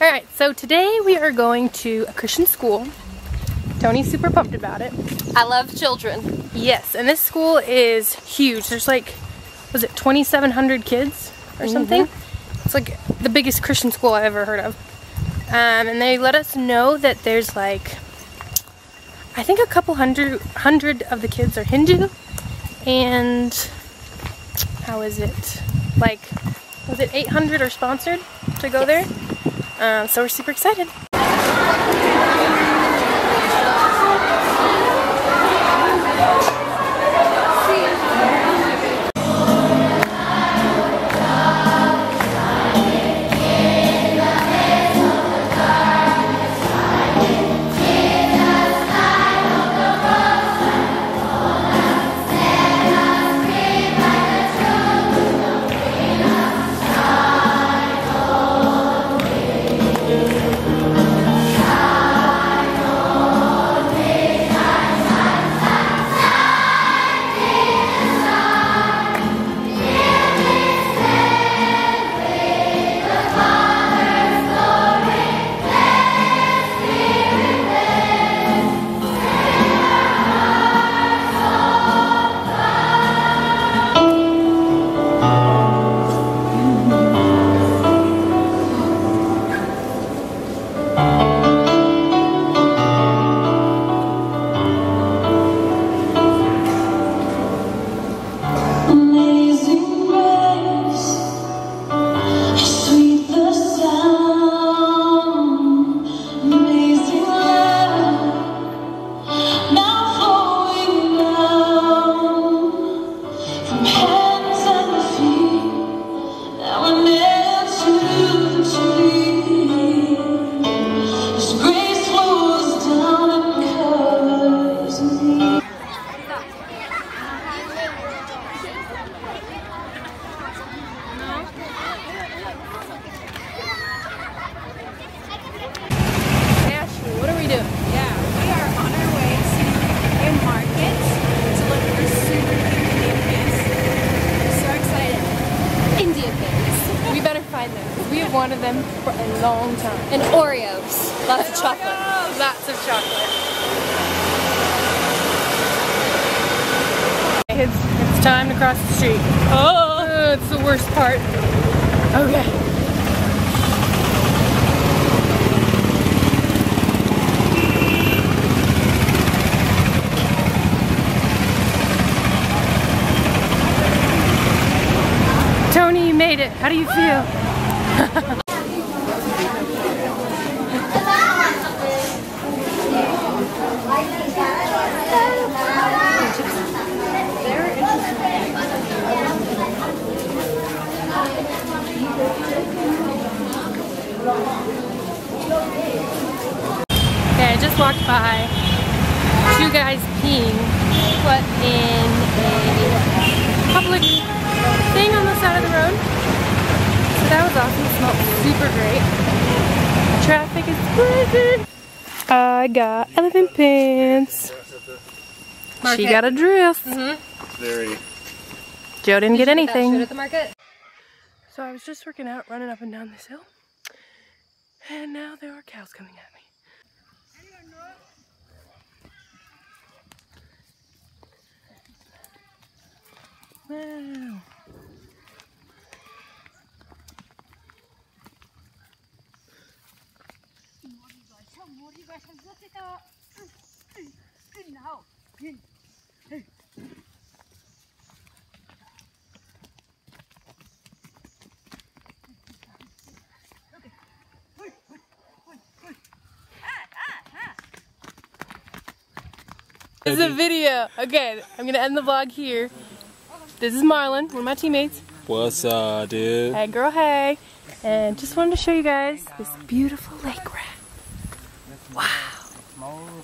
Alright, so today we are going to a Christian school. Tony's super pumped about it. I love children. Yes, and this school is huge. There's like, was it 2,700 kids or something? Mm -hmm. It's like the biggest Christian school I've ever heard of. Um, and they let us know that there's like, I think a couple hundred, hundred of the kids are Hindu. And how is it? Like, was it 800 or sponsored to go yes. there? Um, so we're super excited. Them for a long time. And Oreos. Lots of chocolate. Lots of chocolate. It's, it's time to cross the street. Oh, uh, it's the worst part. Okay. Tony, you made it. How do you feel? I just walked by two guys peeing what in a public thing on the side of the road. So that was awesome. It smelled super great. Traffic is crazy. I got elephant pants. Market. She got a dress. Mm -hmm. Very. Joe didn't Did get anything. at the market? So I was just working out, running up and down this hill. And now there are cows coming at me. Wow. This is a video. Okay, I'm gonna end the vlog here. This is Marlon, one of my teammates. What's up, dude? Hey, girl, hey. And just wanted to show you guys this beautiful lake rat. Wow.